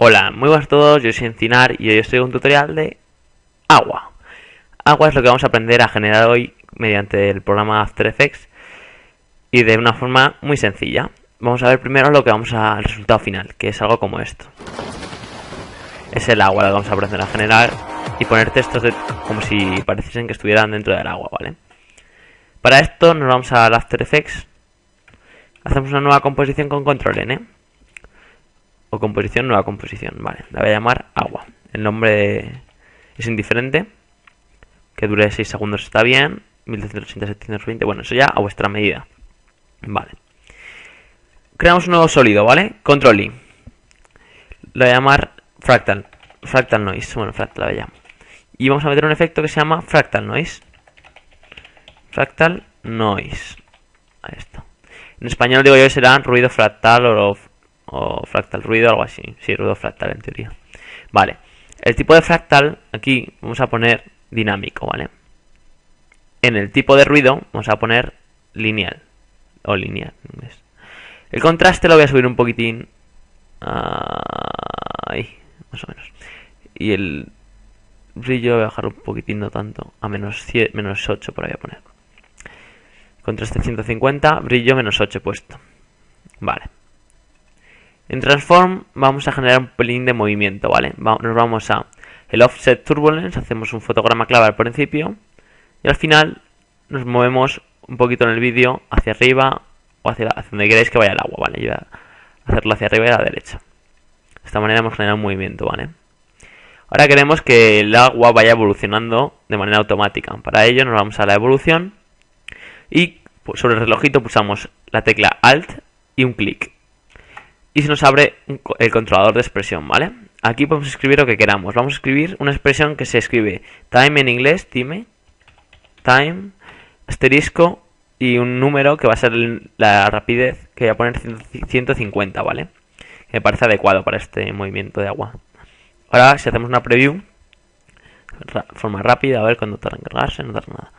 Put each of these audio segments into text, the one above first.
Hola, muy buenas a todos, yo soy Encinar y hoy os traigo un tutorial de agua. Agua es lo que vamos a aprender a generar hoy mediante el programa After Effects y de una forma muy sencilla. Vamos a ver primero lo que vamos al resultado final, que es algo como esto. Es el agua lo que vamos a aprender a generar y poner textos como si pareciesen que estuvieran dentro del agua, ¿vale? Para esto nos vamos al After Effects, hacemos una nueva composición con control N composición, nueva composición. Vale, la voy a llamar agua. El nombre es indiferente. Que dure 6 segundos está bien. 1280, 720. Bueno, eso ya a vuestra medida. Vale. Creamos un nuevo sólido, ¿vale? Control I. Lo voy a llamar fractal. Fractal noise. Bueno, fractal la voy a. Y vamos a meter un efecto que se llama fractal noise. Fractal noise. Ahí está. En español digo yo será ruido fractal o o fractal ruido, algo así. Sí, ruido fractal en teoría. Vale. El tipo de fractal, aquí vamos a poner dinámico, ¿vale? En el tipo de ruido vamos a poner lineal. O lineal. El contraste lo voy a subir un poquitín. Ahí, más o menos. Y el brillo voy a bajar un poquitín, no tanto. A menos, menos 8 por ahí a poner. Contraste 150, brillo menos 8 puesto. Vale. En Transform vamos a generar un pelín de movimiento, ¿vale? Nos vamos a el Offset Turbulence, hacemos un fotograma clave al principio y al final nos movemos un poquito en el vídeo hacia arriba o hacia, donde queráis que vaya el agua, ¿vale? Yo voy a hacerlo hacia arriba y a la derecha. De esta manera hemos generado un movimiento, ¿vale? Ahora queremos que el agua vaya evolucionando de manera automática. Para ello nos vamos a la evolución y sobre el relojito pulsamos la tecla Alt y un clic y se nos abre el controlador de expresión, ¿vale? Aquí podemos escribir lo que queramos. Vamos a escribir una expresión que se escribe time en inglés, time, time, asterisco y un número que va a ser la rapidez que voy a poner 150, ¿vale? Que me parece adecuado para este movimiento de agua. Ahora, si hacemos una preview, forma rápida, a ver cuándo tarda en cargarse, no tarda nada.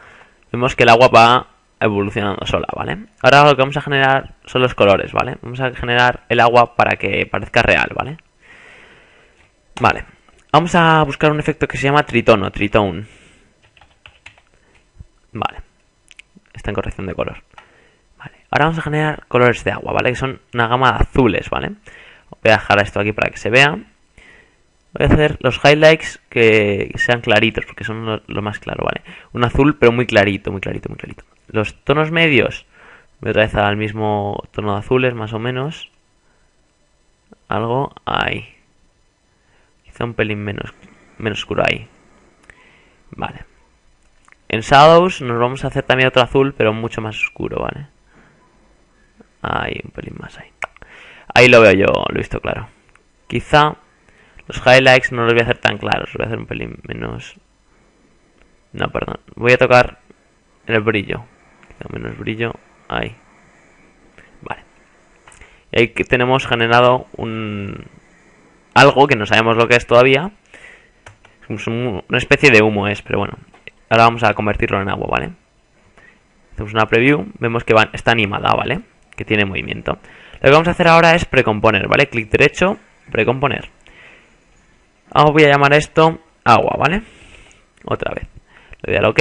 Vemos que el agua va evolucionando sola, ¿vale? Ahora lo que vamos a generar son los colores, ¿vale? Vamos a generar el agua para que parezca real, ¿vale? Vale. Vamos a buscar un efecto que se llama tritono, tritone. Vale. Está en corrección de color. Vale. Ahora vamos a generar colores de agua, ¿vale? Que son una gama de azules, ¿vale? Voy a dejar esto aquí para que se vea. Voy a hacer los highlights que sean claritos, porque son lo, más claro, ¿vale? Un azul, pero muy clarito, muy clarito, muy clarito. Los tonos medios, voy otra vez al mismo tono de azules, más o menos. Algo ahí. Quizá un pelín menos, menos oscuro ahí. Vale. En Shadows nos vamos a hacer también otro azul, pero mucho más oscuro, ¿vale? Ahí, un pelín más ahí. Ahí lo veo yo, lo he visto claro. Quizá los highlights no los voy a hacer tan claros, voy a hacer un pelín menos... No, perdón. Voy a tocar el brillo menos brillo. Ahí. Vale. Y ahí tenemos generado un... Algo que no sabemos lo que es todavía. Una especie de humo es, pero bueno. Ahora vamos a convertirlo en agua, ¿vale? Hacemos una preview. Vemos que está animada, ¿vale? Que tiene movimiento. Lo que vamos a hacer ahora es precomponer, ¿vale? Clic derecho, precomponer. Ahora voy a llamar esto agua, ¿vale? Otra vez. Le doy al OK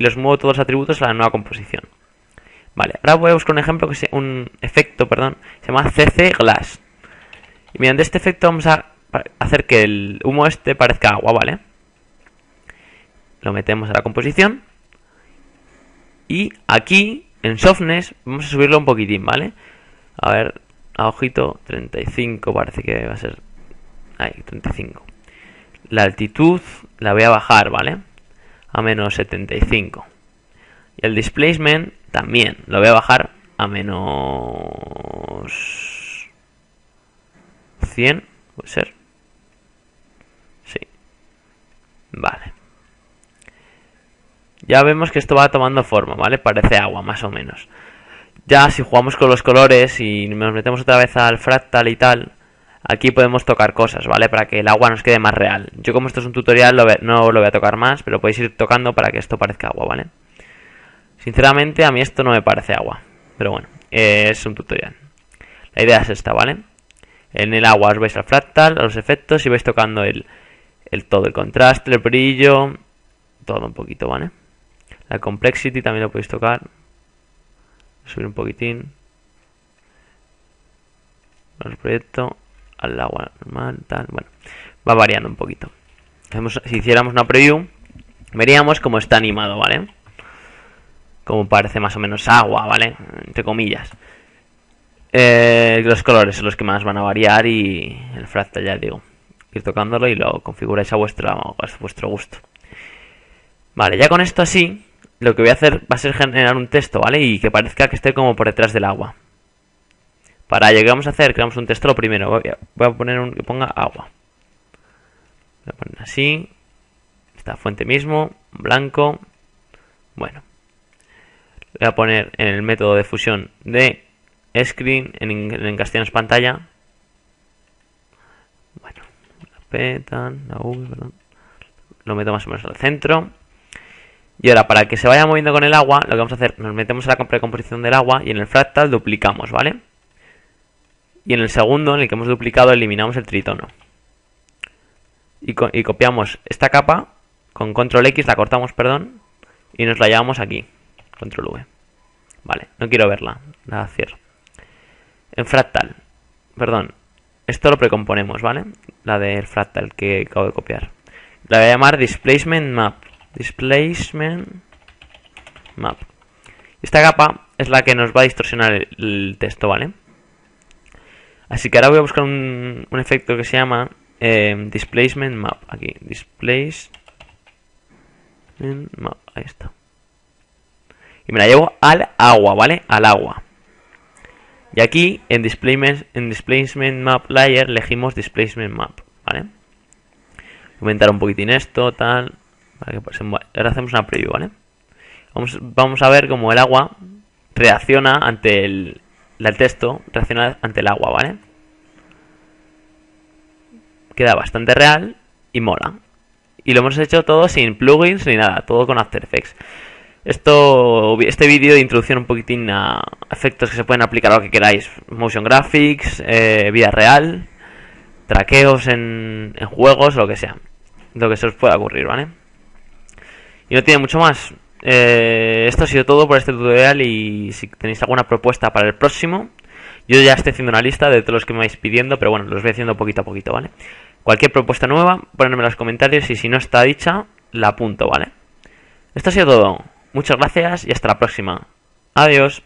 y los muevo todos los atributos a la nueva composición. Vale, ahora voy a buscar un ejemplo que sea un efecto, perdón, se llama CC Glass. Y mediante este efecto vamos a hacer que el humo este parezca agua, ¿vale? Lo metemos a la composición. Y aquí, en softness, vamos a subirlo un poquitín, ¿vale? A ver, a ojito, 35 parece que va a ser. Ahí, 35. La altitud la voy a bajar, ¿vale? A menos 75. Y el displacement también lo voy a bajar a menos 100, puede ser. Sí. Vale. Ya vemos que esto va tomando forma, ¿vale? Parece agua, más o menos. Ya si jugamos con los colores y nos metemos otra vez al fractal y tal, Aquí podemos tocar cosas, ¿vale? Para que el agua nos quede más real. Yo como esto es un tutorial no lo voy a tocar más, pero podéis ir tocando para que esto parezca agua, ¿vale? Sinceramente a mí esto no me parece agua, pero bueno, es un tutorial. La idea es esta, ¿vale? En el agua os vais al fractal, a los efectos y vais tocando el, el todo, el contraste, el brillo, todo un poquito, ¿vale? La complexity también lo podéis tocar. Subir un poquitín. El proyecto al agua normal, tal, bueno, va variando un poquito. Si hiciéramos una preview, veríamos cómo está animado, ¿vale? Como parece más o menos agua, ¿vale? Entre comillas. Eh, los colores son los que más van a variar y el fractal ya digo. Ir tocándolo y lo configuráis a vuestro, a vuestro gusto. Vale, ya con esto así, lo que voy a hacer va a ser generar un texto, ¿vale? Y que parezca que esté como por detrás del agua. Para ello, ¿qué vamos a hacer? Creamos un texto primero. Voy a, poner un que ponga agua. Voy a poner así. Esta fuente mismo, blanco. Bueno. Voy a poner en el método de fusión de screen, en, en castellano es pantalla. Bueno, la P, la V, perdón. Lo meto más o menos al centro. Y ahora, para que se vaya moviendo con el agua, lo que vamos a hacer, nos metemos en la precomposición del agua y en el fractal duplicamos, ¿vale? Y en el segundo, en el que hemos duplicado, eliminamos el tritono. Y, copiamos esta capa, con control X la cortamos, perdón, y nos la llevamos aquí, control V. Vale, no quiero verla, la cierro. En fractal, perdón, esto lo precomponemos, ¿vale? La del fractal que acabo de copiar. La voy a llamar displacement map. Displacement map. Esta capa es la que nos va a distorsionar el texto, ¿vale? Así que ahora voy a buscar un, efecto que se llama eh, Displacement Map. Aquí, Displacement Map. Ahí está. Y me la llevo al agua, ¿vale? Al agua. Y aquí en Displacement, en displacement Map Layer elegimos Displacement Map, ¿vale? Aumentar un poquitín esto, tal. ahora hacemos una preview, ¿vale? Vamos, vamos a ver cómo el agua reacciona ante el, el texto reacciona ante el agua, ¿vale? Queda bastante real y mola. Y lo hemos hecho todo sin plugins ni nada, todo con After Effects. Esto, este vídeo de introducción un poquitín a efectos que se pueden aplicar a lo que queráis. Motion graphics, eh, vida real, traqueos en, en juegos, lo que sea. Lo que se os pueda ocurrir, ¿vale? Y no tiene mucho más. Eh, esto ha sido todo por este tutorial y si tenéis alguna propuesta para el próximo, yo ya estoy haciendo una lista de todos los que me vais pidiendo, pero bueno, los voy haciendo poquito a poquito, ¿vale? Cualquier propuesta nueva, ponedme en los comentarios y si no está dicha, la apunto, ¿vale? Esto ha sido todo. Muchas gracias y hasta la próxima. Adiós.